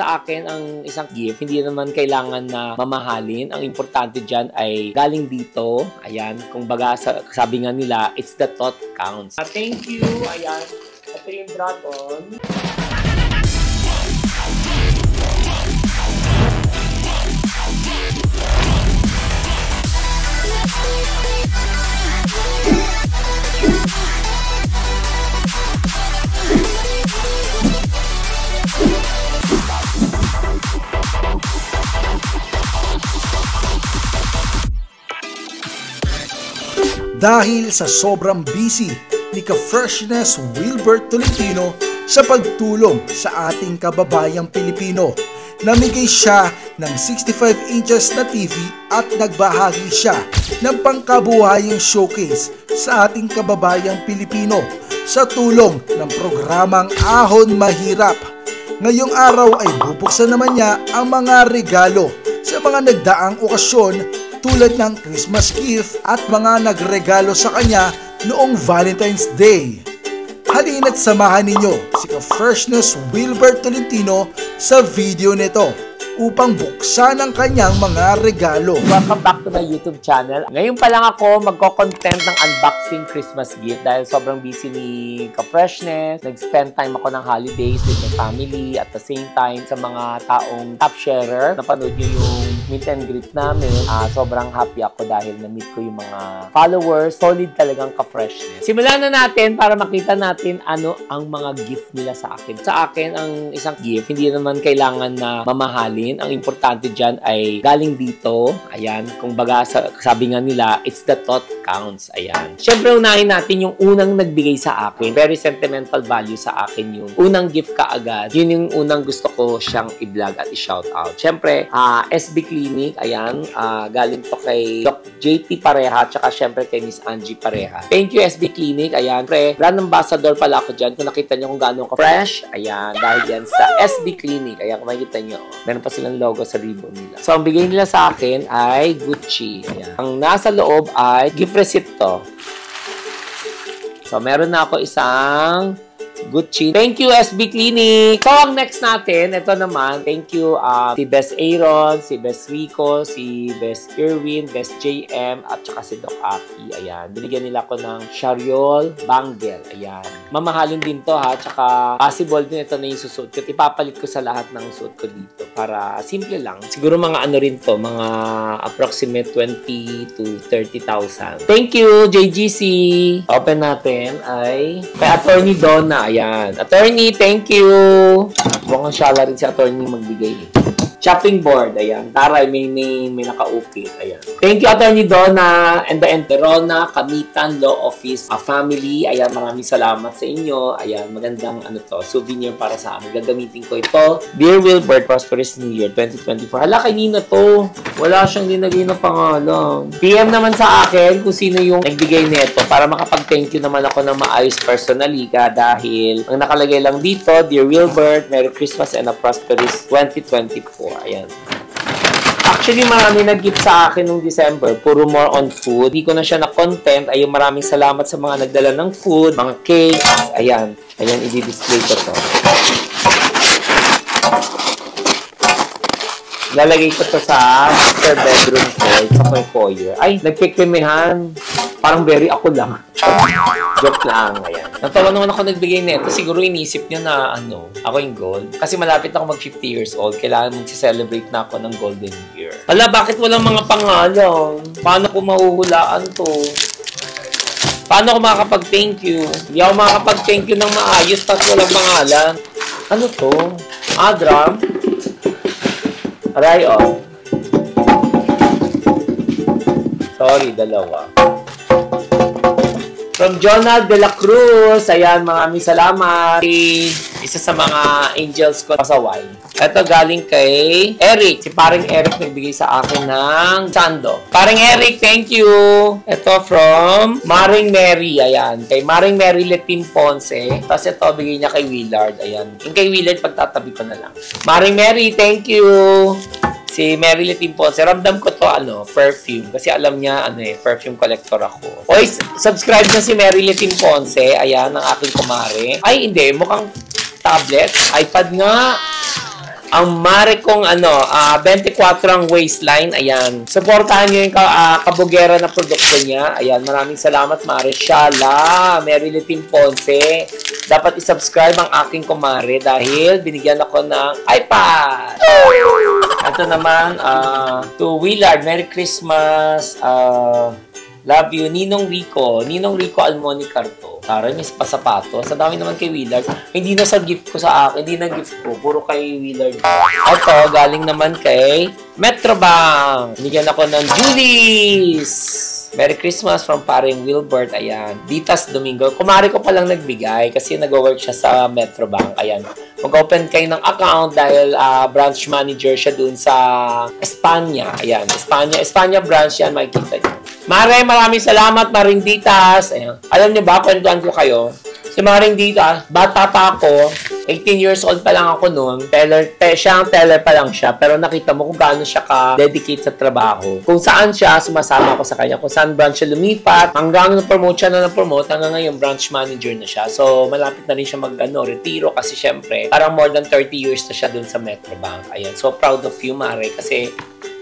Sa akin, ang isang gift, hindi naman kailangan na mamahalin. Ang importante dyan ay galing dito. Ayan, kung baga sabi nga nila, it's the thought counts. Thank you. Ayan, ito yung dragon. Dahil sa sobrang busy ni ka-freshness Wilbert Tolentino sa pagtulong sa ating kababayang Pilipino. Namigay siya ng 65 inches na TV at nagbahagi siya ng pangkabuhayang showcase sa ating kababayang Pilipino sa tulong ng programang Ahon Mahirap. Ngayong araw ay bubuksan naman niya ang mga regalo sa mga nagdaang okasyon tulad ng Christmas gift at mga nagregalo sa kanya noong Valentine's Day. Halina't samahan ninyo si ka-freshness Wilbert Tolentino sa video nito upang buksan ang kanyang mga regalo. Welcome back to my YouTube channel. Ngayon pa lang ako magko-content ng unboxing Christmas gift dahil sobrang busy ni Ka-Freshness. Nag-spend time ako ng holidays with my family at the same time sa mga taong top sharer. Napanood nyo yung meet and greet namin. Uh, sobrang happy ako dahil na-meet ko yung mga followers. Solid talagang Ka-Freshness. Simulan na natin para makita natin ano ang mga gift nila sa akin. Sa akin, ang isang gift, hindi naman kailangan na mamahalin. Ang importante dyan ay galing dito. Ayan. Kung baga, sabi nga nila, it's the thought counts. Ayan. Siyempre, unahin natin yung unang nagbigay sa akin. Very sentimental value sa akin yun. Unang gift ka agad. Yun yung unang gusto ko siyang i-vlog at i-shout out. Siyempre, uh, ah, SB Clinic. Ayan. Uh, galing to kay Doc JT Pareha. Tsaka siyempre kay Miss Angie Pareha. Thank you, SB Clinic. Ayan. Pre, brand ambassador pala ako dyan. Kung nakita nyo kung gaano ka fresh. Ayan. Dahil yan sa SB Clinic. Ayan, kung makikita nyo. Meron pa silang logo sa ribbon nila. So, ang bigay nila sa akin ay Gucci. Ayan. Ang nasa loob ay gift receipt to. So, meron na ako isang Gucci. Thank you, SB Clinic. So, ang next natin, ito naman, thank you uh, si Best Aaron, si Best Rico, si Best Irwin, Best JM, at saka si Doc Aki. Ayan. Binigyan nila ako ng Shariol Bangle. Ayan. Mamahalin din to ha. Tsaka possible din ito na yung susuot ko. Ipapalit ko sa lahat ng suot ko dito. Para simple lang. Siguro mga ano rin to, mga approximate 20 to 30,000. Thank you, JGC. Open natin ay kay Attorney Donna. Ayan. Attorney, thank you. Mukhang siya rin si attorney magbigay. Shopping board, ayan. Taray, may name, may nakaupit, ayan. Thank you, Attorney Donna and the Enterona, Kamitan Law Office a Family. Ayan, maraming salamat sa inyo. Ayan, magandang ano to, souvenir para sa amin. Gagamitin ko ito. Dear Wilbert, Prosperous New Year 2024. Hala, kay Nina to. Wala siyang dinagay na pangalan. PM naman sa akin kung sino yung nagbigay nito para makapag-thank you naman ako ng maayos personally ka dahil ang nakalagay lang dito, Dear Wilbert, Merry Christmas and a Prosperous 2024. Ayan. Actually, marami nag-gift sa akin nung December. Puro more on food. Hindi ko na siya na-content. Ayun, maraming salamat sa mga nagdala ng food, mga cake. Ayan. Ayan, i-display ko to. Lalagay ko to sa master bedroom ko, sa my foyer. Ay, nagkikimihan. Parang very ako lang. Joke lang. Ayan. Natawa naman ako nagbigay nito. Siguro inisip niya na ano, ako yung gold. Kasi malapit ako mag 50 years old. Kailangan mag-celebrate na ako ng golden year. Ala, bakit walang mga pangalan? Paano ko mahuhulaan to? Paano ako makakapag-thank you? Hindi ako makakapag-thank you ng maayos tapos walang pangalan. Ano to? Ah, drum? Aray, oh. Sorry, dalawa. From Jonald de la Cruz. Ayan, maraming salamat. Isa sa mga angels ko sa wine. Ito galing kay Eric. Si paring Eric nagbigay sa akin ng sando. Paring Eric, thank you. Ito from Maring Mary. Ayan. Kay Maring Mary Letin Ponce. Tapos ito, bigay niya kay Willard. Ayan. Yung kay Willard, pagtatabi ko na lang. Maring Mary, thank you si Mary Litin Ponce, ramdam ko to, ano, perfume. Kasi alam niya, ano eh, perfume collector ako. Oy, subscribe na si Mary Litin Ponce. Ayan, ang aking kumare. Ay, hindi. Mukhang tablet. iPad nga. Ang mare kong ano, ah, 24 ang waistline. Ayan. Supportahan nyo yung ka, ah, kabugera na produkto niya. Ayan. Maraming salamat, Mare. Shala. Litim Ponce. Dapat isubscribe ang aking kumare dahil binigyan ako ng iPad. Ito naman, ah, to Willard. Merry Christmas. Ah, love you. Ninong Rico. Ninong Rico Almoni Carto. Tara niya pa sapatos. Sa dami naman kay Willard. Hindi na sa gift ko sa akin. Hindi na gift ko. Puro kay Willard. Ito, galing naman kay Metrobank. Binigyan ako ng Julies. Merry Christmas from paring Wilbert. Ayan. Ditas Domingo. Kumari ko palang nagbigay kasi nag-work siya sa Metrobank. Ayan. Mag-open kayo ng account dahil ah, branch manager siya dun sa Espanya. Ayan. Espanya. Espanya branch yan. Makikita niyo. Mare, maraming salamat, Maring Ditas. Ayan. Alam niyo ba, kwentuhan ko kayo. Si Maring Ditas, bata pa ako, 18 years old pa lang ako noon. Teller, te, siya ang teller pa lang siya. Pero nakita mo kung gaano siya ka-dedicate sa trabaho. Kung saan siya, sumasama ako sa kanya. Kung saan branch siya lumipat, hanggang na-promote siya na na-promote, hanggang ngayon branch manager na siya. So, malapit na rin siya mag, ano, retiro kasi syempre, parang more than 30 years na siya dun sa Metrobank. Ayan. So, proud of you, Mare, kasi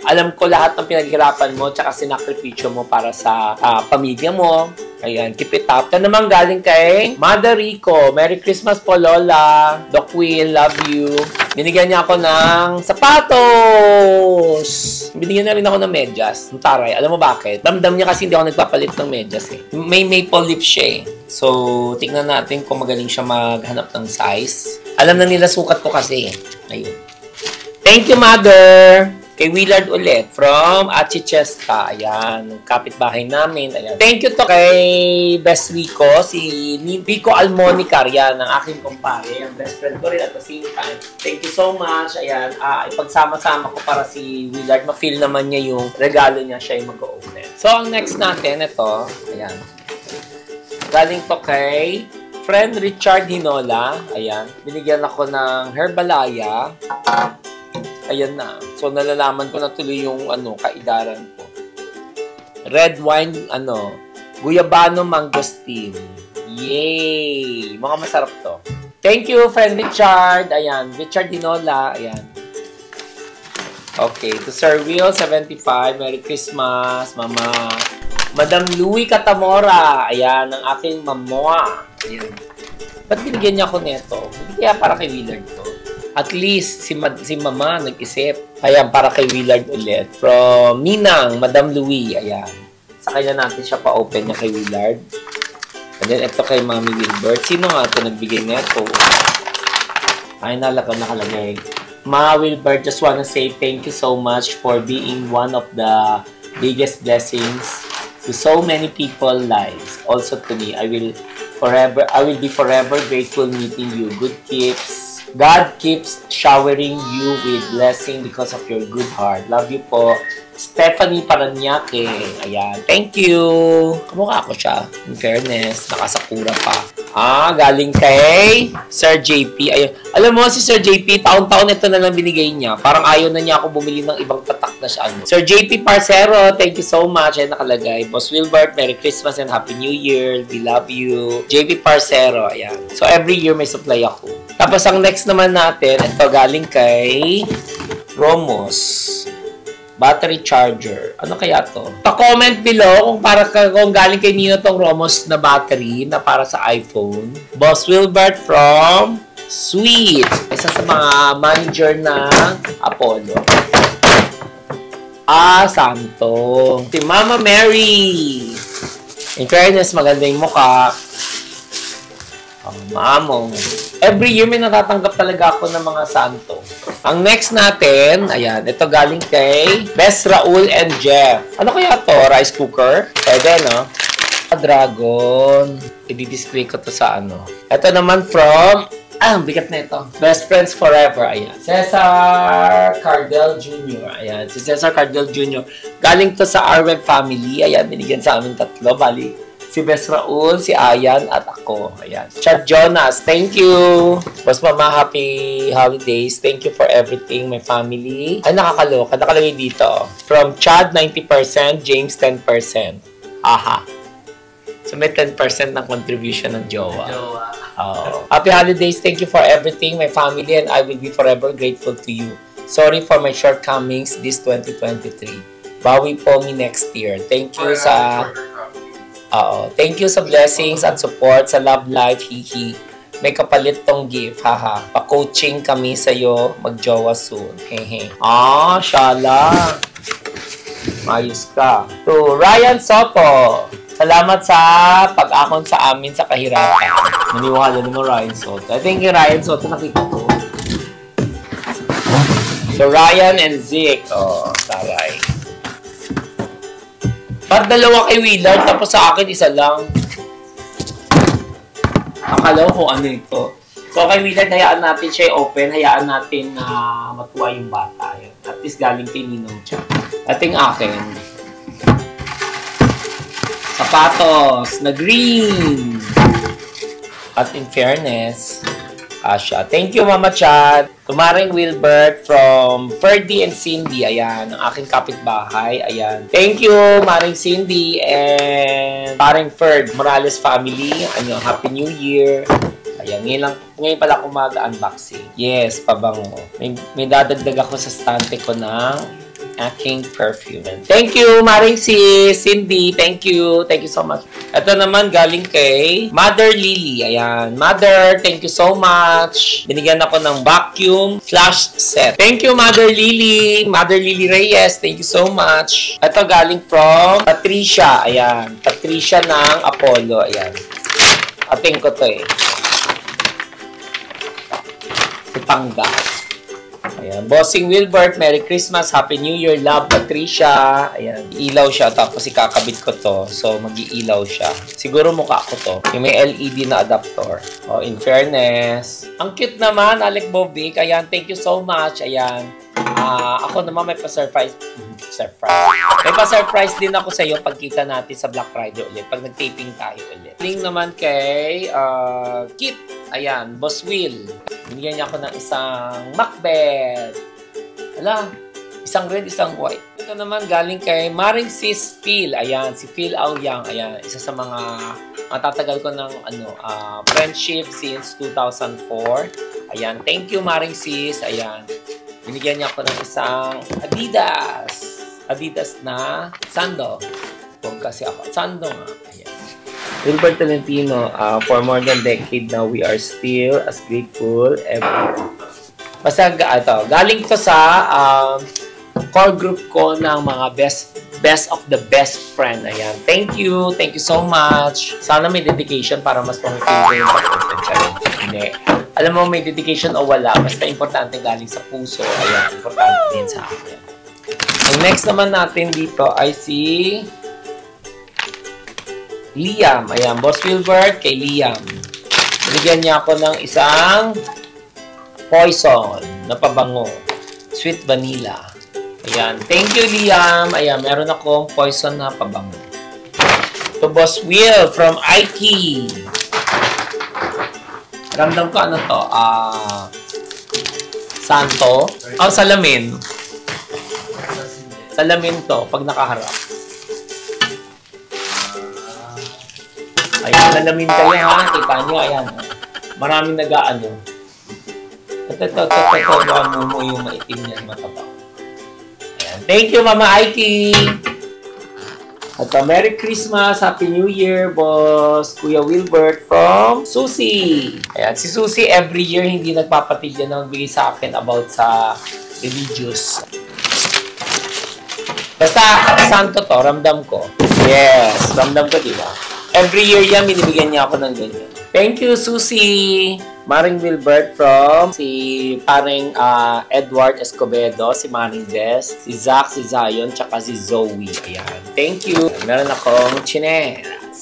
alam ko lahat ng pinaghirapan mo tsaka sinakripisyo mo para sa ah, pamilya mo. Ayan, keep it up. Ito naman galing kay Mother Rico. Merry Christmas po, Lola. Doc Will, love you. Binigyan niya ako ng sapatos. Binigyan na rin ako ng medyas. Ang taray. Alam mo bakit? Damdam niya kasi hindi ako nagpapalit ng medyas eh. May maple lip siya eh. So, tingnan natin kung magaling siya maghanap ng size. Alam na nila sukat ko kasi. Ayun. Thank you, Mother! Kay Willard ulit from Achichesta. Ayan, kapitbahay namin. Ayan. Thank you to kay Best Rico, si Rico Almonicar. Yan, ang aking kumpare. Ang best friend ko rin at the same time. Thank you so much. Ayan, ah, ipagsama-sama ko para si Willard. Ma-feel naman niya yung regalo niya. Siya yung mag-open. So, ang next natin, ito. Ayan. Galing to kay friend Richard Hinola. Ayan. Binigyan ako ng Herbalaya. Ayan na. So, nalalaman ko na tuloy yung ano, kaidaran ko. Red wine, ano, Guyabano Mangosteen. Yay! Mga masarap to. Thank you, friend Richard. Ayan, Richard Dinola. Ayan. Okay, to Sir Will, 75. Merry Christmas, Mama. Madam Louie Catamora. Ayan, ang aking mamoa. Ayan. Ba't binigyan niya ako nito? Hindi kaya para kay Willard to. At least, si, Ma- si Mama nag-isip. Ayan, para kay Willard ulit. From Ninang, Madam Louie. Ayan. Sa kanya natin siya pa-open niya kay Willard. And then, ito kay Mami Wilbert. Sino nga ito nagbigay nito? Ay, nalaka nakalagay. Ma Wilbert, just wanna say thank you so much for being one of the biggest blessings to so many people lives. Also to me, I will forever, I will be forever grateful meeting you. Good keeps. God keeps showering you with blessing because of your good heart. Love you po. Stephanie Paranaque. Ayan. Thank you. Kamukha ko siya. In fairness, nakasakura pa. Ah, galing kay Sir JP. Ayun. Alam mo, si Sir JP, taon-taon ito na lang binigay niya. Parang ayaw na niya ako bumili ng ibang tatak na siya. Ano. Sir JP Parcero, thank you so much. Ayan nakalagay. Boss Wilbert, Merry Christmas and Happy New Year. We love you. JP Parcero, ayan. So, every year may supply ako. Tapos, ang next naman natin, ito galing kay Romos battery charger. Ano kaya to? Pa-comment below kung para kung galing kay Nino tong Romos na battery na para sa iPhone. Boss Wilbert from Sweet. Isa sa mga manager ng Apollo. Ah, Santo. Si Mama Mary. In fairness, maganda yung mukha. Ang mamong. Every year may natatanggap talaga ako ng mga santo. Ang next natin, ayan, ito galing kay Best Raul and Jeff. Ano kaya to? Rice cooker? Pwede, no? Dragon. I-display ko to sa ano. Ito naman from, ah, ang bigat na ito. Best Friends Forever, ayan. Cesar Cardell Jr. Ayan, si Cesar Cardell Jr. Galing to sa Arweb family. Ayan, binigyan sa amin tatlo. Bali, si Bes Raul, si Ayan, at ako. Ayan. Chad Jonas, thank you! Boss Mama, happy holidays. Thank you for everything, my family. Ay, nakakaloka. Nakalagay dito. From Chad, 90%, James, 10%. Aha. So, may 10% ng contribution ng jowa. Jowa. Oh. Happy holidays. Thank you for everything. My family and I will be forever grateful to you. Sorry for my shortcomings this 2023. Bawi po me next year. Thank you sa... Oo. Thank you sa blessings at support sa love life, hihi. May kapalit tong gift, haha. Pa-coaching kami sa'yo, magjowa soon. Hehe. Ah, shala. Ayos ka. To Ryan Soto. Salamat sa pag-akon sa amin sa kahirapan. Naniwala naman Ryan Soto. I think Ryan Soto nakita ko. So, Ryan and Zeke. Oh, taray. Ba't dalawa kay Willard tapos sa akin isa lang? Akala ko kung ano ito. So, kay Willard, hayaan natin siya open. Hayaan natin na matuwa yung bata. Yun. At least galing kay Ninong siya. Ating akin. Sapatos na green. At in fairness, Asha. Thank you, Mama Chad. Tumaring Wilbert from Ferdy and Cindy. Ayan, ang aking kapitbahay. Ayan. Thank you, Maring Cindy and paring Ferd Morales family. Ano, Happy New Year. Ayan, ngayon, lang, ngayon pala ako mag-unboxing. Yes, pabango. May, may dadagdag ako sa stante ko ng aking perfume. Thank you, Maring Cindy. Thank you. Thank you so much. Ito naman galing kay Mother Lily. Ayan. Mother, thank you so much. Binigyan ako ng vacuum flash set. Thank you, Mother Lily. Mother Lily Reyes. Thank you so much. Ito galing from Patricia. Ayan. Patricia ng Apollo. Ayan. Ating ko to eh. Panggas. Ayan. Bossing Wilbert, Merry Christmas, Happy New Year, love Patricia. Ayan. Ilaw siya, tapos ikakabit ko to. So, mag-iilaw siya. Siguro mukha ko to. Yung may LED na adapter. Oh, in fairness. Ang cute naman, Alec Bovic. Ayan, thank you so much. Ayan. Uh, ako naman may pa-surprise. Surprise. May pa-surprise din ako sa iyo pagkita natin sa Black Friday ulit. Pag nag-taping tayo ulit. Link naman kay uh, Kit. Ayan, Boss Will. Binigyan niya ako ng isang Macbeth. Ala, isang red, isang white. Ito naman galing kay Maring Sis Phil. Ayan, si Phil Aoyang. Ayan, isa sa mga matatagal ko ng ano, uh, friendship since 2004. Ayan, thank you Maring Sis. Ayan, binigyan niya ako ng isang Adidas. Adidas na sando. Huwag kasi ako. Sando nga. Ayan. Wilbert Tolentino, uh, for more than decade now, we are still as grateful every Basta ito, galing to sa um, core group ko ng mga best best of the best friend. Ayan. Thank you. Thank you so much. Sana may dedication para mas pang-feel ko yung pag Hindi. Alam mo, may dedication o wala. Basta importante galing sa puso. Ayan. Importante din sa akin. Ang next naman natin dito ay si Liam. Ayan, Boss Wilbert kay Liam. Binigyan niya ako ng isang poison na pabango. Sweet vanilla. Ayan. Thank you, Liam. Ayan, meron akong poison na pabango. To Boss Will from Ike. Ramdam ko ano to? Ah... Uh, Santo. Oh, salamin. Salamin to pag nakaharap. Ayan, lalamin kayo ha. Kita nyo, ayan. Maraming nag-aano. Ito, ito, ito, ito, ito. Baka mo yung maitim niyan, mataba. Ayan. Thank you, Mama Aiki. At uh, Merry Christmas, Happy New Year, boss. Kuya Wilbert from Susie. Ayan, si Susie every year hindi nagpapatigyan na magbigay sa akin about sa religious. Basta, santo to, ramdam ko. Yes, ramdam ko, di ba? Every year yan, binibigyan niya ako ng ganyan. Thank you, Susie! Maring Wilbert from si paring uh, Edward Escobedo, si Maring Des, si Zach, si Zion, tsaka si Zoe. Ayan. Thank you. Meron akong chinelas.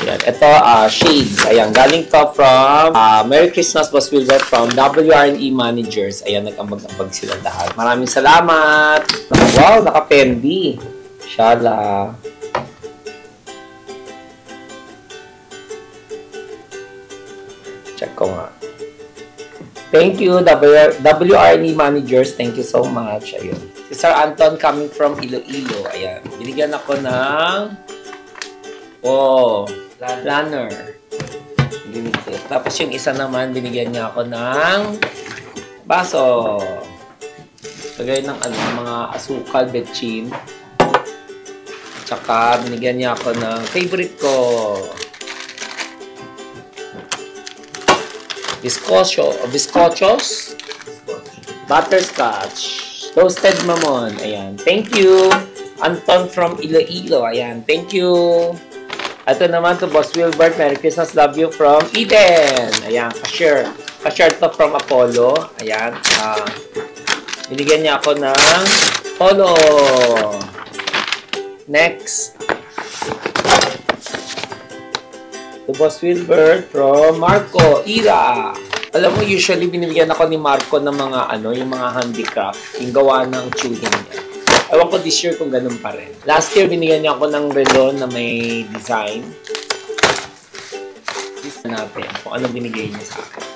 Ayan. Ito, uh, shades. Ayan. Galing to from uh, Merry Christmas, Boss Wilbert from WRNE Managers. Ayan. Nag-ambag-ambag sila lahat. Maraming salamat. Wow, naka-pendi. Shala. Check ko nga. Thank you, WRNE managers. Thank you so much. Ayun. Si Sir Anton coming from Iloilo. Ayan. Binigyan ako ng oh, planner. Ganito. Tapos yung isa naman, binigyan niya ako ng baso. Lagay ng ano, mga asukal, betchin. Tsaka binigyan niya ako ng favorite ko. Biscocho, biscochos, butterscotch, toasted mamon. Ayan. Thank you. Anton from Iloilo. Ayan. Thank you. Ito naman to Boss Wilbert. Merry Christmas. Love you from Eden. Ayan. Cashier. Cashier to from Apollo. Ayan. Uh, binigyan niya ako ng Polo. Next. To Boss Wilbert from Marco. Ira. Alam mo, usually binibigyan ako ni Marco ng mga ano, yung mga handicraft, yung gawa ng tuning niya. Ewan ko this year kung ganun pa rin. Last year, binigyan niya ako ng relo na may design. Listen natin kung ano binigay niya sa akin.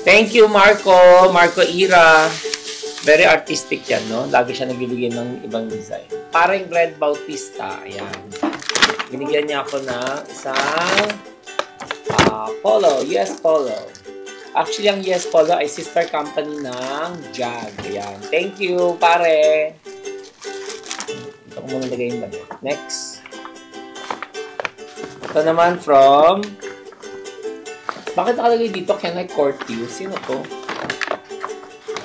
Thank you, Marco. Marco Ira. Very artistic yan, no? Lagi siya nagbibigay ng ibang design. Parang Red Bautista. Ayan. Binigyan niya ako ng isang uh, Polo. Yes, Polo. Actually, ang Yes Polo ay sister company ng Jag. Ayan. Thank you, pare. Ito ko muna lagay yung damit. Next. Ito naman from... Bakit nakalagay dito? Can I court you? Sino to?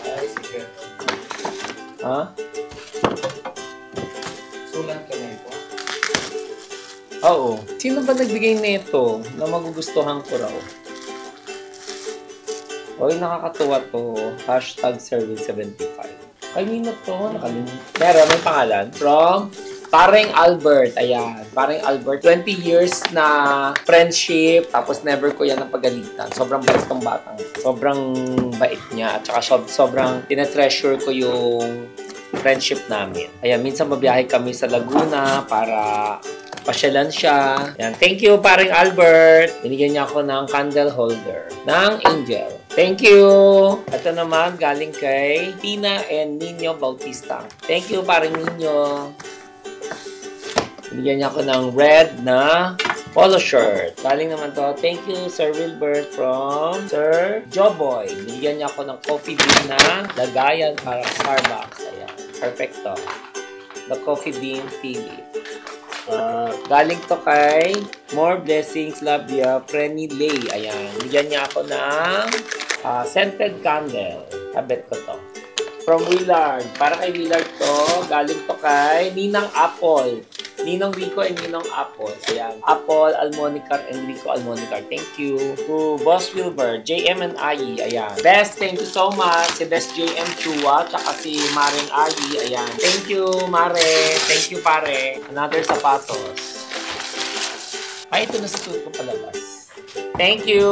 Ay, sige. Ha? Sulat ka na. Oo. Sino ba nagbigay nito na magugustuhan ko raw? Oy, nakakatuwa to. Hashtag Service75. Ay, nino to. Nakalimutan. Pero may pangalan. From Pareng Albert. Ayan. Pareng Albert. 20 years na friendship. Tapos never ko yan napagalitan. Sobrang bait tong batang. Sobrang bait niya. At saka sob- sobrang tinetreasure ko yung friendship namin. Ayan, minsan mabiyahe kami sa Laguna para pasyalan siya. Yan. Thank you, paring Albert. Binigyan niya ako ng candle holder ng Angel. Thank you. Ito naman, galing kay Tina and Nino Bautista. Thank you, paring Nino. Binigyan niya ako ng red na polo shirt. Galing naman to. Thank you, Sir Wilbert from Sir Joboy. Binigyan niya ako ng coffee bean na lagayan para Starbucks. Ayan. Perfecto. The coffee bean tea leaf. Uh, galing to kay More Blessings, Love Ya, Frenny Lay. Ayan. Bigyan niya ako ng uh, scented candle. Tabet ko to. From Willard. Para kay Willard to, galing to kay Ninang Apple. Ninong Rico and Ninong Apple. Ayan. Apple, Almonicar, and Rico Almonicar. Thank you. To Boss Wilbur, JM and Ayi. Ayan. Best, thank you so much. Si Best JM Chua, tsaka si Maring Ayi. Ayan. Thank you, Mare. Thank you, pare. Another sapatos. Ay, ito na sa suot ko palabas. Thank you.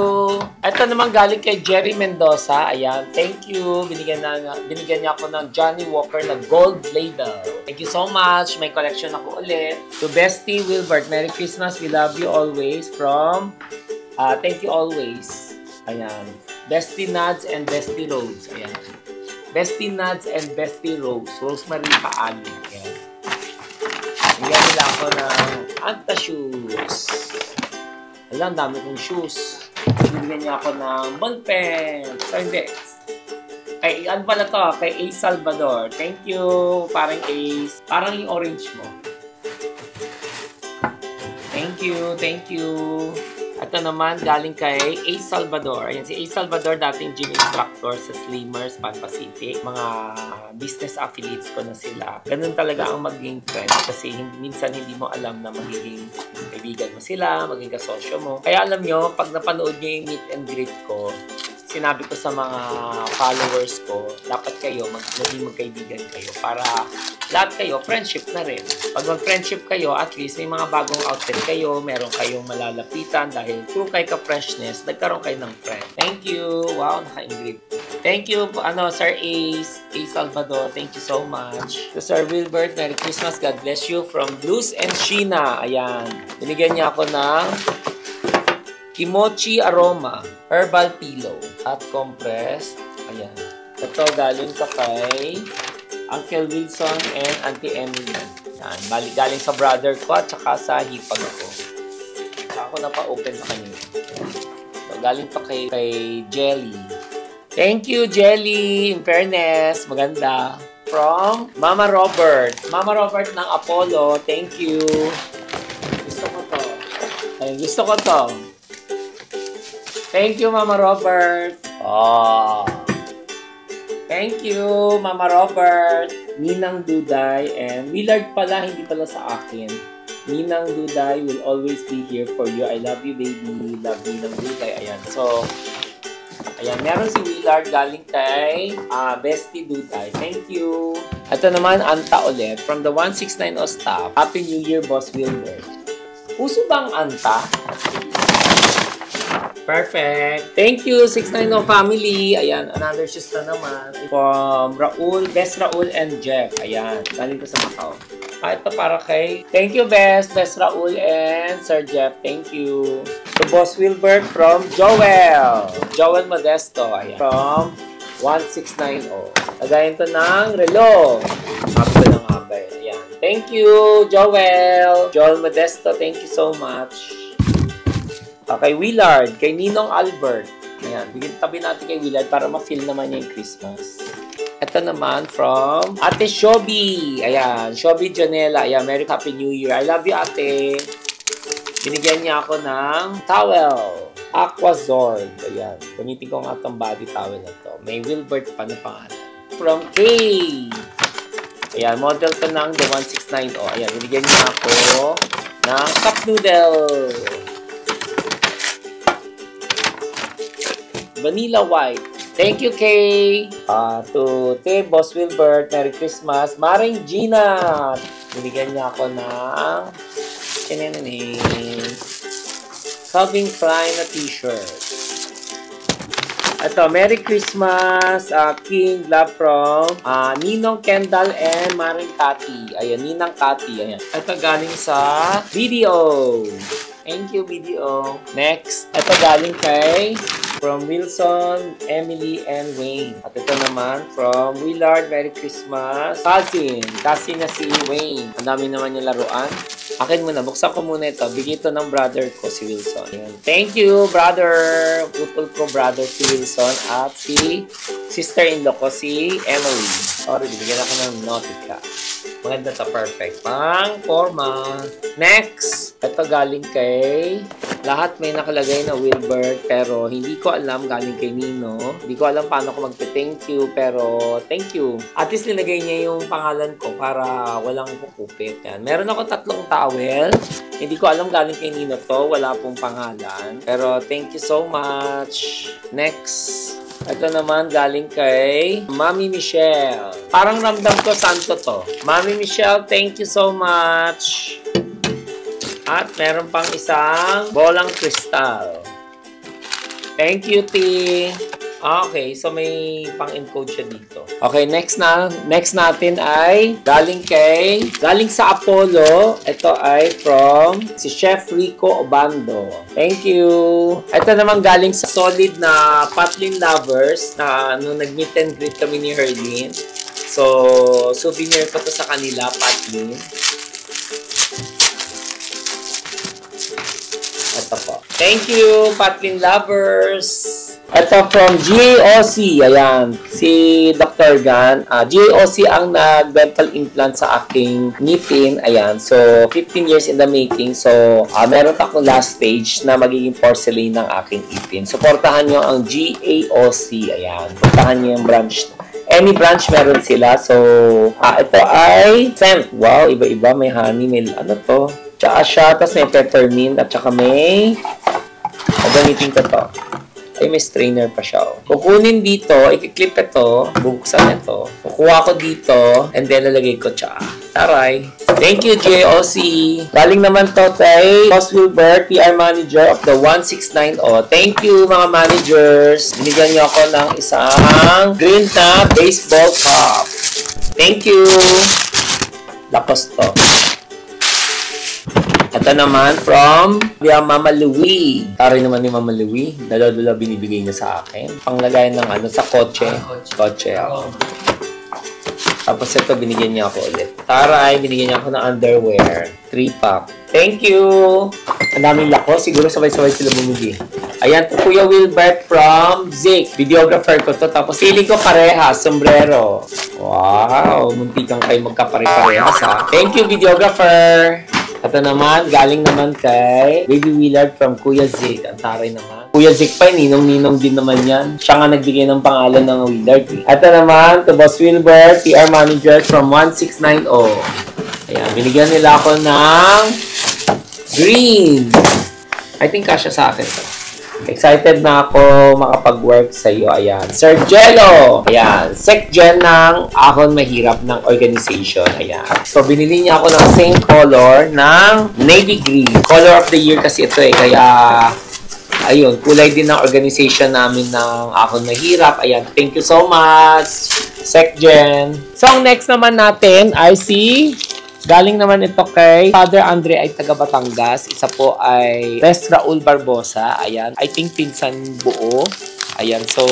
Ito naman galing kay Jerry Mendoza. Ayan. Thank you. Binigyan, na, binigyan niya ako ng Johnny Walker na gold label. Thank you so much. May collection ako ulit. To Bestie Wilbert, Merry Christmas. We love you always. From, uh, thank you always. Ayan. Bestie Nuts and Bestie Rose. Ayan. Bestie Nuts and Bestie Rose. Rosemary Paali. Ayan. Bigyan nila ako ng Anta Shoes. Alam, dami kong shoes. Bibigyan niya ako ng ballpen. So, hindi. Kay, ano pala to? Kay Ace Salvador. Thank you, parang Ace. Parang yung orange mo. Thank you, thank you. Ito naman, galing kay Ace Salvador. Ayan, si Ace Salvador, dating gym instructor sa Slimmers Pan Pacific. Mga business affiliates ko na sila. Ganun talaga ang maging friend kasi hindi, minsan hindi mo alam na magiging kaibigan mo sila, maging kasosyo mo. Kaya alam nyo, pag napanood nyo yung meet and greet ko, sinabi ko sa mga followers ko, dapat kayo mag maging magkaibigan kayo para lahat kayo, friendship na rin. Pag mag-friendship kayo, at least may mga bagong outfit kayo, meron kayong malalapitan dahil through kay ka-freshness, nagkaroon kayo ng friend. Thank you! Wow, naka-ingrid. Thank you, ano, Sir Ace, Ace Salvador. Thank you so much. To Sir Wilbert, Merry Christmas. God bless you. From Blues and Sheena. Ayan. Binigyan niya ako ng Kimochi Aroma Herbal Pillow at Compress. Ayan. Ito galing sa kay Uncle Wilson and Auntie Emily. Yan. Bali, galing sa brother ko at saka sa hipag ko. ako na pa-open sa kanila. So, galing to kay, kay Jelly. Thank you, Jelly. In fairness, maganda. From Mama Robert. Mama Robert ng Apollo. Thank you. Gusto ko to. Ayun, gusto ko to. Thank you, Mama Robert. Oh. Thank you, Mama Robert. Ninang Duday and Willard pala, hindi pala sa akin. Ninang Duday will always be here for you. I love you, baby. Love Ninang Duday. Ayan. So, ayan. Meron si Willard galing kay uh, Bestie Duday. Thank you. Ito naman, Anta ulit. From the 169 o staff. Happy New Year, Boss Willard. Puso bang Anta? Perfect. Thank you, 690 family. Ayan, another shoes na naman. From Raul, Best Raul and Jeff. Ayan, galing ko sa Macau. Ah, ito para kay... Thank you, Best, Best Raul and Sir Jeff. Thank you. To Boss Wilbert from Joel. Joel Modesto. Ayan. From 1690. Lagayin to ng relo. Ko ng abay. Ayan. Thank you, Joel. Joel Modesto, thank you so much. Uh, kay Willard, kay Ninong Albert. Ayan, bigyan tabi natin kay Willard para ma-feel naman niya yung Christmas. Ito naman from Ate Shobi. Ayan, Shobi Janela. Ayan, Merry Happy New Year. I love you, ate. Binigyan niya ako ng towel. Aquazord. Ayan, gamitin ko nga itong body towel na to. May Wilbert pa na pangalan. From Kay. Ayan, model to ng the 169. Oh, ayan, binigyan niya ako ng cup noodle. Vanilla White. Thank you, Kay. Uh, to Te, Boss Wilbert, Merry Christmas. Maring Gina. Binigyan niya ako ng kinenene. Calvin Klein na t-shirt. Ito, Merry Christmas, uh, King Love from uh, Ninong Kendall and Maring Tati. Ayan, Ninang Tati. Ayan. Ito galing sa video. Thank you, video. Next, ito galing kay from Wilson, Emily, and Wayne. At ito naman from Willard, Merry Christmas. Cousin, cousin na si Wayne. Ang dami naman yung laruan. Akin muna, buksan ko muna ito. Bigay ito ng brother ko, si Wilson. Ayan. Thank you, brother. Putol ko, brother si Wilson. At si sister-in-law ko, si Emily. Sorry, bibigyan ako ng Nautica. Maganda to, perfect. Pang forma. Next, ito galing kay lahat may nakalagay na Wilbert pero hindi ko alam galing kay Nino. Hindi ko alam paano ko magte-thank you pero thank you. At least nilagay niya yung pangalan ko para walang kukupit. Yan. Meron ako tatlong towel. Hindi ko alam galing kay Nino to. Wala pong pangalan. Pero thank you so much. Next. Ito naman galing kay Mami Michelle. Parang ramdam ko santo to. Mami Michelle, thank you so much. At meron pang isang bolang kristal. Thank you, T. Okay, so may pang-encode siya dito. Okay, next na, next natin ay galing kay, galing sa Apollo. Ito ay from si Chef Rico Obando. Thank you. Ito naman galing sa solid na Patlin Lovers na nung nag-meet and greet kami ni Herlin. So, souvenir ko to sa kanila, Patlin. Ito po. Thank you, Patlin Lovers. Ito from GAOC. Ayan. Si Dr. Gan. Uh, GAOC ang nag-dental implant sa aking ngipin. Ayan. So, 15 years in the making. So, uh, meron pa akong last stage na magiging porcelain ng aking ngipin. Supportahan nyo ang GAOC. Ayan. Supportahan nyo yung branch any branch meron sila. So, ah, ito ay scent. Wow, iba-iba. May honey, may ano to. Tsaka siya, tapos may peppermint, at tsaka may gagamitin ko to. Ay, strainer pa siya. Oh. Kukunin dito, ikiklip ito, bubuksan ito. Kukuha ko dito, and then lalagay ko siya. Taray. Thank you, JOC. Galing naman to kay Boss Wilbert, PR Manager of the 1690. Thank you, mga managers. Binigyan niyo ako ng isang green na baseball cap. Thank you. Lakos to. Ito naman from via Mama Louie. Tari naman ni Mama Louie. Dala-dala binibigay niya sa akin. Panglagay ng ano sa kotse. Kotse. ako. Tapos ito, binigyan niya ako ulit. Taray, binigyan niya ako ng underwear. 3-pack. Thank you! Ang daming lako. Siguro sabay-sabay sila bumili. Ayan, Kuya Wilbert from Zik. Videographer ko to. Tapos feeling ko pareha, sombrero. Wow, munti kang kayo magkapare-parehas ha. Thank you, videographer! Ito naman, galing naman kay Baby Willard from Kuya Zik. Ang taray naman. Kuya Zik pa, ninong-ninong din naman yan. Siya nga nagbigay ng pangalan ng Willard. Eh. Ito naman, to Boss Wilbert, PR Manager from 1690. Ayan, binigyan nila ako ng green. I think kasya sa akin. Excited na ako makapag-work sa iyo. Ayan. Sir Jello! Ayan. SecGen ng Ahon Mahirap ng organization. Ayan. So, binili niya ako ng same color ng navy green. Color of the year kasi ito eh. Kaya, ayun. Kulay din ng organization namin ng Ahon Mahirap. Ayan. Thank you so much, SecGen. So, ang next naman natin ay si Galing naman ito kay Father Andre ay taga Batangas. Isa po ay Best Raul Barbosa. Ayan. I think pinsan buo. Ayan. So,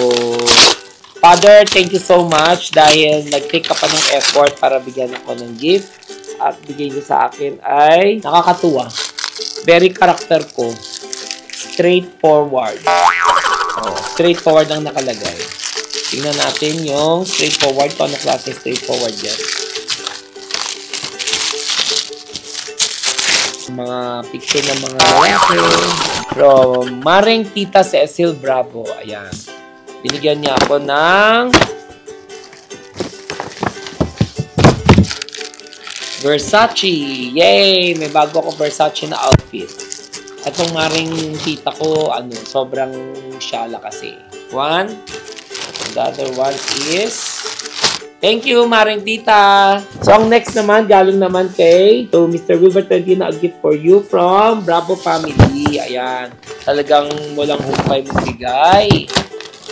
Father, thank you so much dahil nag-take ka pa ng effort para bigyan ako ng gift. At bigay niyo sa akin ay nakakatuwa. Very character ko. Straightforward. Oh, straightforward ang nakalagay. Tingnan natin yung straightforward. Kung ano klase straightforward yan. Mga picture ng mga lalaki. From Maring Tita Cecil Bravo. Ayan. Binigyan niya ako ng Versace. Yay! May bago ako Versace na outfit. Itong maring tita ko, ano, sobrang shala kasi. One. The other one is Thank you, Maring Tita. So, ang next naman, galing naman kay to Mr. Wilbert Tendino, a gift for you from Bravo Family. Ayan. Talagang walang hukay magbigay.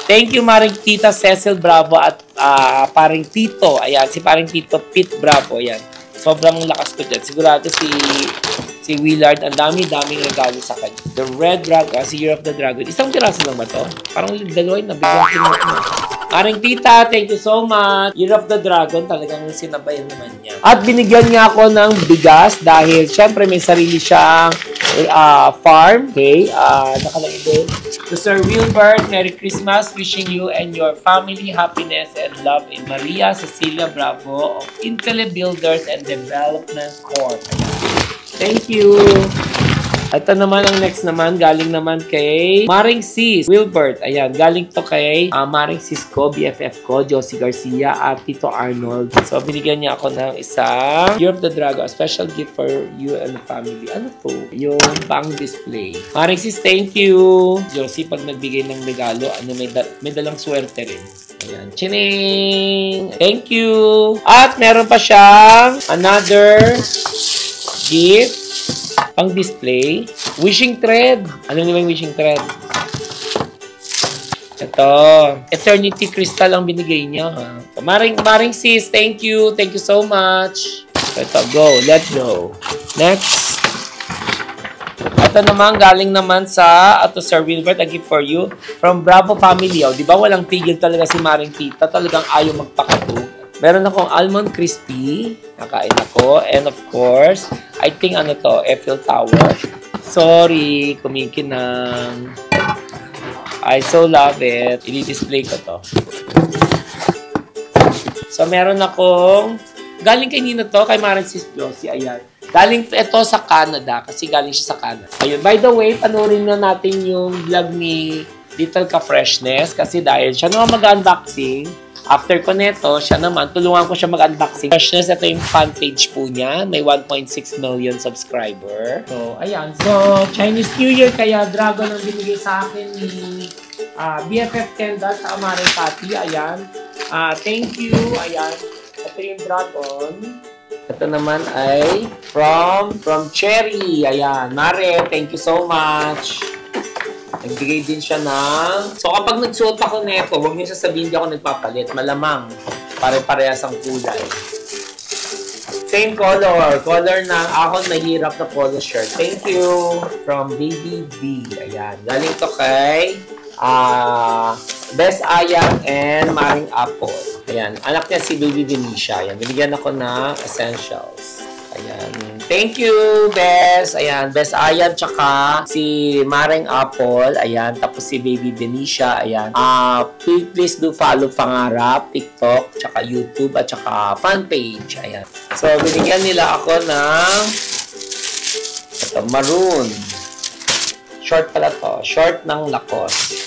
Thank you, Maring Tita Cecil Bravo at uh, Paring Tito. Ayan, si Paring Tito Pete Bravo. Ayan. Sobrang lakas ko dyan. Sigurado si si Willard, ang dami-daming regalo sa kanya. The Red Dragon, si Year of the Dragon. Isang piraso lang ba to? Parang dalawa na bigyan ko. Aring tita, thank you so much. Year of the Dragon, talagang sinabayan naman niya. At binigyan niya ako ng bigas dahil syempre may sarili siyang uh, farm. Okay, uh, nakalagay doon. To Sir Wilbert, Merry Christmas. Wishing you and your family happiness and love in Maria Cecilia Bravo of Intele Builders and Development Corp. Thank you. Ito naman ang next naman, galing naman kay Maring Sis, Wilbert. Ayan, galing to kay uh, Maring Sis ko, BFF ko, Josie Garcia at Tito Arnold. So, binigyan niya ako ng isang Year of the Dragon, a special gift for you and the family. Ano to? Yung bang display. Maring Sis, thank you. Josie, pag nagbigay ng regalo, ano, may, da may dalang swerte rin. Ayan. Chining! Thank you! At meron pa siyang another gift pang display. Wishing thread. Ano naman yung wishing thread? Ito. Eternity crystal ang binigay niya. Ha? Maring, maring sis, thank you. Thank you so much. Ito, go. Let's go. Next. Ito naman, galing naman sa, ato Sir Wilbert, a gift for you from Bravo Family. O, di ba walang tigil talaga si Maring Tita? Talagang ayaw magpakatug. Meron akong almond crispy. Nakain ako. And of course, I think ano to, Eiffel Tower. Sorry, kumikinang. I so love it. I-display ko to. So, meron akong, galing kay Nina to, kay Maransis Josie, ayan. Galing ito sa Canada, kasi galing siya sa Canada. Ayun, by the way, panoorin na natin yung vlog ni Little Ka Freshness, kasi dahil siya naman mag-unboxing, After ko neto, siya naman, tulungan ko siya mag-unboxing. Freshness, ito yung fan po niya. May 1.6 million subscriber. So, ayan. So, Chinese New Year, kaya Dragon ang binigay sa akin ni uh, BFF Kendall sa Amaring Pati. Ayan. Uh, thank you. Ayan. Ito yung Dragon. Ito naman ay from from Cherry. Ayan. Mare, thank you so much. Nagbigay din siya ng... So, kapag nagsuot ako neto, huwag niyo sasabihin di ako nagpapalit. Malamang, pare-parehas ang kulay. Same color. Color ng ahon mahirap na polo shirt. Thank you. From Baby B. Ayan. Galing to kay uh, Best Ayang and Maring Apple. Ayan, anak niya si Baby Venetia. Ayan, binigyan ako ng essentials. Ayan. Thank you, Bes. Ayan, Bes Ayan, tsaka si Mareng Apple. Ayan, tapos si Baby Venetia. Ayan. Uh, please, please do follow Pangarap, TikTok, tsaka YouTube, at tsaka fan page. Ayan. So, binigyan nila ako ng ito, maroon. Short pala to. Short ng Lacoste.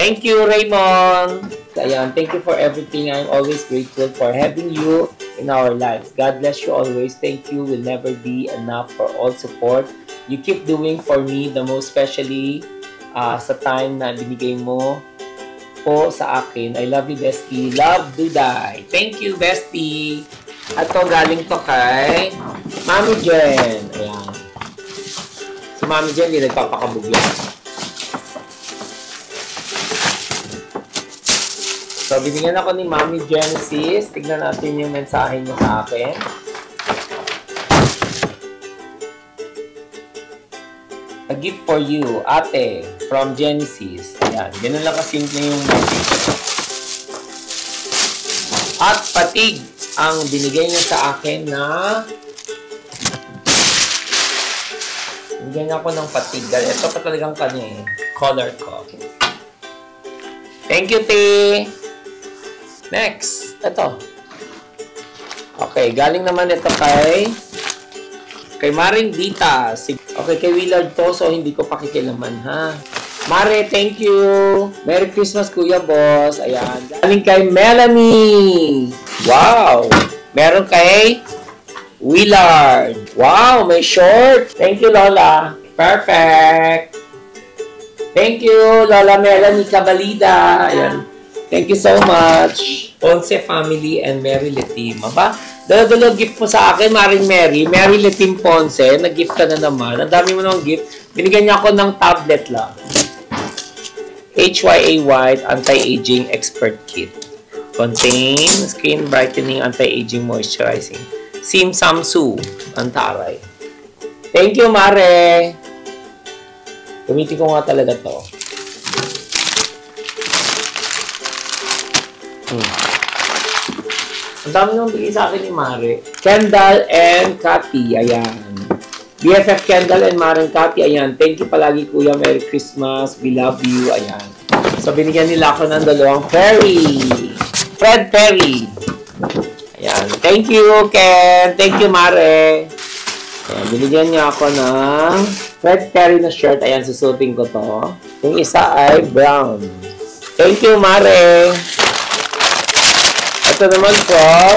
Thank you, Raymond. Ayan, thank you for everything. I'm always grateful for having you in our lives. God bless you always. Thank you will never be enough for all support you keep doing for me, the most especially uh, sa time na binigay mo po sa akin. I love you, Bestie. Love, Duday. Thank you, Bestie. At to galing to kay Mami Jen. Ayan. Si Mami Jen, hindi nagpapakabog So, binigyan ako ni Mami Genesis. Tignan natin yung mensahe niya sa akin. A gift for you, ate, from Genesis. Ayan, ganun lang kasimple yung message. At patig ang binigay niya sa akin na Binigyan niya ako ng patig. Ito pa talagang kanya eh. Color ko. Thank you, T. Next. Ito. Okay, galing naman ito kay kay Maring Dita. Okay, kay Willard to, so hindi ko pakikilaman, ha? Mare, thank you. Merry Christmas, Kuya Boss. Ayan. Galing kay Melanie. Wow. Meron kay Willard. Wow, may short. Thank you, Lola. Perfect. Thank you, Lola Melanie Cabalida. Ayan. Thank you so much. Ponce family and Mary Letim. Aba, dala-dala gift mo sa akin, Maring Mary. Mary Letim Ponce, nag-gift ka na naman. Ang dami mo ng gift. Binigyan niya ako ng tablet lang. HYA White Anti-Aging Expert Kit. Contain Screen Brightening Anti-Aging Moisturizing. Sim Samsu. Antaray. Thank you, Mare. Gamitin ko nga talaga to. Hmm. Ang dami nung bigay sa akin ni Mare. Kendall and Cathy. Ayan. BFF Kendall and Mare and Cathy. Ayan. Thank you palagi, Kuya. Merry Christmas. We love you. Ayan. So, binigyan nila ako ng dalawang Perry. Fred Perry. Ayan. Thank you, Ken. Thank you, Mare. Ayan. Binigyan niya ako ng Fred Perry na shirt. Ayan, susutin ko to. Yung isa ay brown. Thank you, Mare. Ito naman from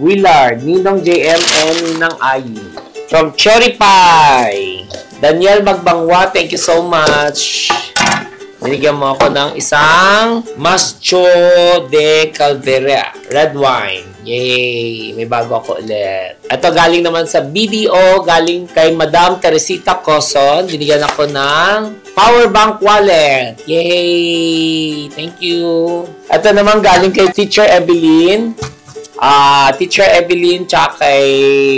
Willard, Ninong JM and Ninang Ayu. From Cherry Pie, Daniel Magbangwa, thank you so much. Binigyan mo ako ng isang Mascho de Calvera, red wine. Yay! May bago ako ulit. Ito galing naman sa BDO, galing kay Madam Teresita Coson. Binigyan ako ng power bank wallet. Yay! Thank you. Ito naman galing kay Teacher Evelyn. Uh, Teacher Evelyn, tsaka kay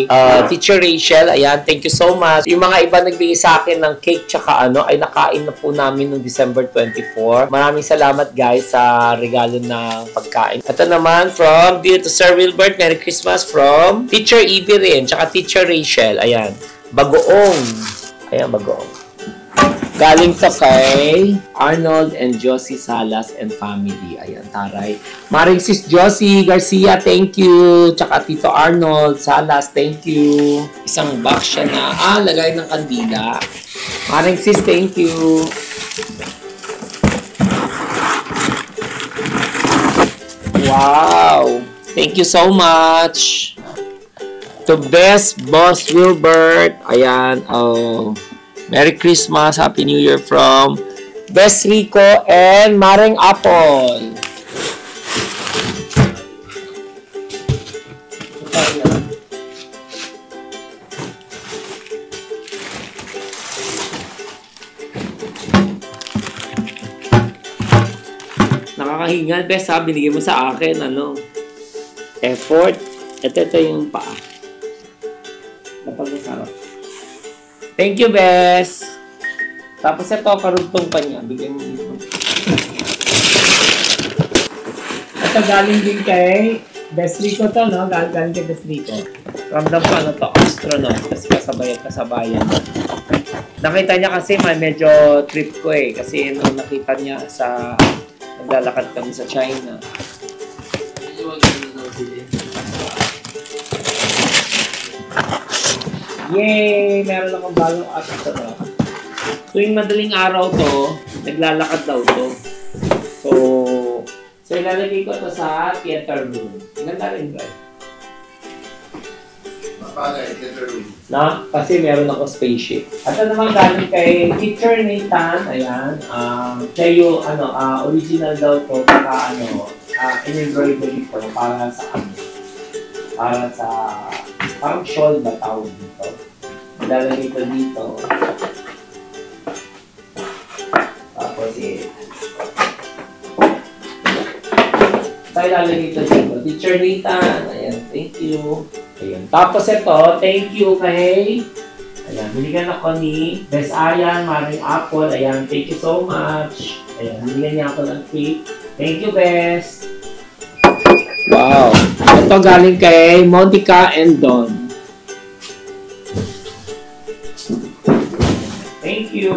uh, Teacher Rachel. Ayan, thank you so much. Yung mga iba nagbigay sa akin ng cake tsaka ano, ay nakain na po namin noong December 24. Maraming salamat guys sa regalo ng pagkain. Ito naman from Dear to Sir Wilbert, Merry Christmas from Teacher Evie rin, tsaka Teacher Rachel. Ayan, bagoong. Ayan, bagoong. Galing to kay Arnold and Josie Salas and family. Ayan, taray. Maring sis Josie Garcia, thank you. Tsaka Tito Arnold Salas, thank you. Isang box siya na, ah, lagay ng kandila. Maring sis, thank you. Wow! Thank you so much. To best boss Wilbert. Ayan, oh. Merry Christmas, Happy New Year from Best Rico and Maring Apple. Nakakahingal, best ha, binigay mo sa akin, ano, effort. Ito, ito yung paa. Thank you, Bes. Tapos ito, karugtong pa niya. Bigyan mo dito. Ito galing din kay Best Rico to, no? Gal galing kay Best Rico. Ramdam ko ano to, astronaut. Kasi kasabay at kasabayan. Nakita niya kasi may medyo trip ko eh. Kasi nung nakita niya sa naglalakad kami sa China. Yay! Meron akong bagong astronaut. Tuwing madaling araw to, naglalakad daw to. So, so ilalagay ko to sa theater room. Ganda rin, right? Mapagay, theater room. Na? Kasi meron ako spaceship. At ito naman galing kay Teacher Nathan. Ayan. Um, yung ano, ah, original daw to. Para ano, uh, in-embroidery ko para sa ano. Para sa, parang shawl ba tawag dito. Ilalagay ko dito. Tapos eh, tayo lalagay ito dito. Teacher Nathan. Ayan, thank you. Ayan. Tapos ito, thank you kay Ayan, binigyan ako ni Best Ayan, Maring Apple. Ayan, thank you so much. Ayan, binigyan niya ako ng cake. Thank you, Best. Wow. Ito galing kay Monica and Don. You.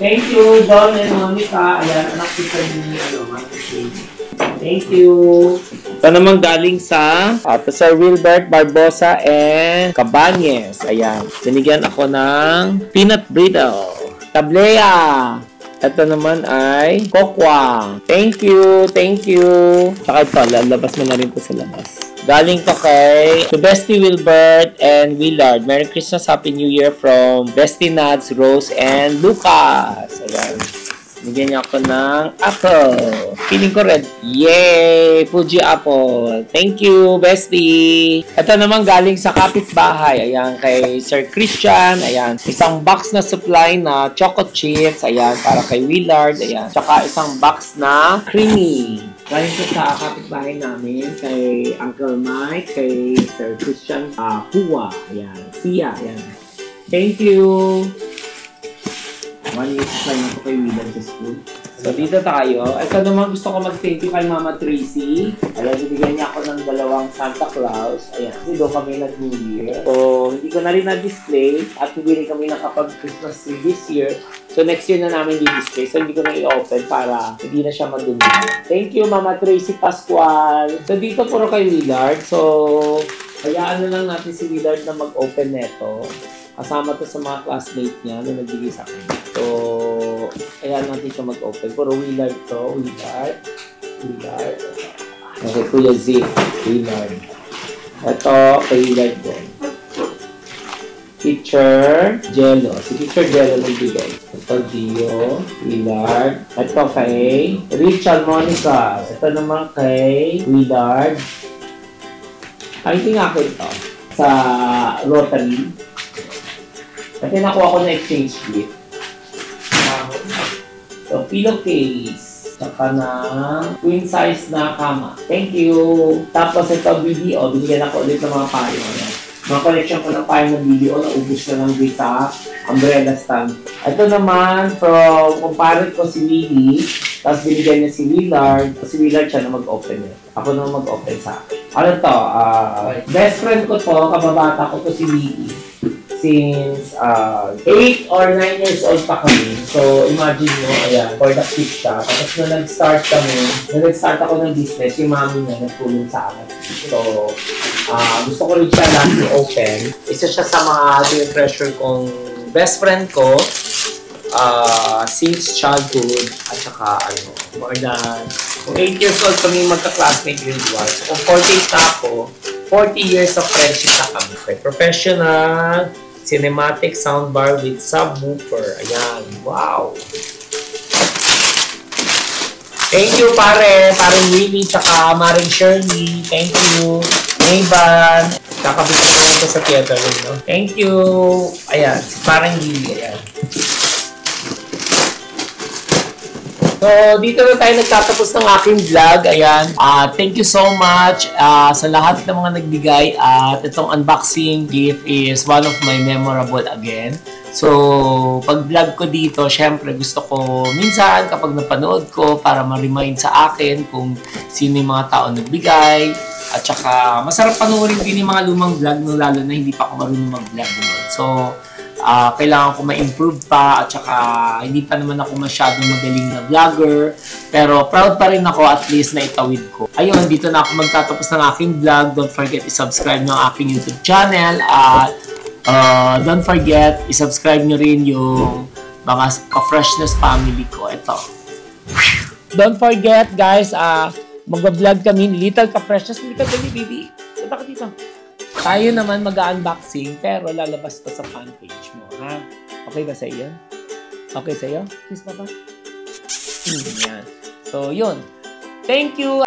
Thank you, Don and Monica. Ayan, anak kita ni ano. Thank you. Ito naman galing sa uh, Sir Wilbert Barbosa and Cabañez. Ayan. Binigyan ako ng peanut brittle. Tablea. Ito naman ay kokwa. Thank you, thank you. Tsaka ito, lalabas mo na rin po sa labas. Galing to kay to Bestie Wilbert and Willard. Merry Christmas, Happy New Year from Bestie Nads, Rose, and Lucas. Ayan. Bigyan niya ako ng apple. Feeling ko red. Yay! Fuji apple. Thank you, bestie. Ito naman galing sa kapitbahay. Ayan, kay Sir Christian. Ayan, isang box na supply na choco chips. Ayan, para kay Willard. Ayan, tsaka isang box na creamy. Galing ko sa kapitbahay namin kay Uncle Mike, kay Sir Christian uh, Hua. Ayan, Sia. Ayan. Thank you. One year sa na ako kay William sa school. So, dito tayo. Ito naman gusto ko mag-thank you kay Mama Tracy. Alam, bibigyan niya ako ng dalawang Santa Claus. Ayan, kasi doon kami nag-New Year. So, hindi ko na rin na-display at hindi rin kami nakapag-Christmas tree this year. So, next year na namin di-display. So, hindi ko na i-open para hindi na siya madumi. Thank you, Mama Tracy Pascual. So, dito puro kay Willard. So, hayaan na lang natin si Willard na mag-open neto. Kasama to sa mga classmate niya na nagbigay sa akin. So, ayan natin siya mag-open. Puro Willard to. Willard. Willard. Okay, Kuya Z. Willard. Ito, kay Willard din. Teacher Jello. Si Teacher Jello nagbigay. Ito, Gio. Willard. Ito kay Richard Monica. Ito naman kay Willard. Ay, tingnan ko ito. Sa Rotary. Kasi nakuha ko na exchange gift. So, pillowcase. Tsaka na queen size na kama. Thank you. Tapos ito, BDO. Binigyan ako ulit ng mga payo. Mga collection ko ng payo ng BDO. Naubos na lang din sa umbrella stand. Ito naman, from kumparet ko si Willie. Tapos binigyan niya si Willard. Si Willard siya na mag-open niya. Ako na mag-open sa akin. Ano to? ah, best friend ko to, kababata ko to si Willie since uh, 8 or 9 years old pa kami. So, imagine mo, ayan, for the kid siya. Tapos nung nag-start kami, nung nag-start ako ng business, yung mami niya nagtulong sa akin. So, ah gusto ko rin siya lagi open. Isa siya sa mga treasure kong best friend ko uh, since childhood at saka ano, more than kung 8 years old kami magka-classmate grade 1. So, kung 48 na ako, 40 years of friendship na kami. Okay, professional, cinematic soundbar with subwoofer. Ayan. Wow. Thank you, pare. Paring Willie, tsaka Maring Shirley. Thank you. Mayban. Kakabit ko ito sa theater room, no? Thank you. Ayan, si Paring Willie. Ayan. So, dito na tayo nagtatapos ng aking vlog. Ayan. Ah, thank you so much ah, sa lahat ng mga nagbigay. At itong unboxing gift is one of my memorable again. So, pag vlog ko dito, syempre gusto ko minsan kapag napanood ko para ma-remind sa akin kung sino yung mga tao nagbigay. At saka, masarap panoorin din yung mga lumang vlog no, lalo na hindi pa ako marunong mag-vlog. So, ah, kailangan ko ma-improve pa at saka hindi pa naman ako masyadong magaling na vlogger. Pero proud pa rin ako at least na itawid ko. Ayun, dito na ako magtatapos ng aking vlog. Don't forget i-subscribe ng aking YouTube channel at Uh, don't forget, i-subscribe nyo rin yung mga ka-freshness family ko. Ito. Don't forget, guys, uh, mag-vlog kami Little Ka-freshness. Hindi ka dali, baby. Punta ka dito. Tayo naman mag-unboxing, pero lalabas to sa fan page mo, ha? Okay ba sa iyo? Okay sa iyo? Kiss pa ba? Hmm, yan. So, yun. Thank you!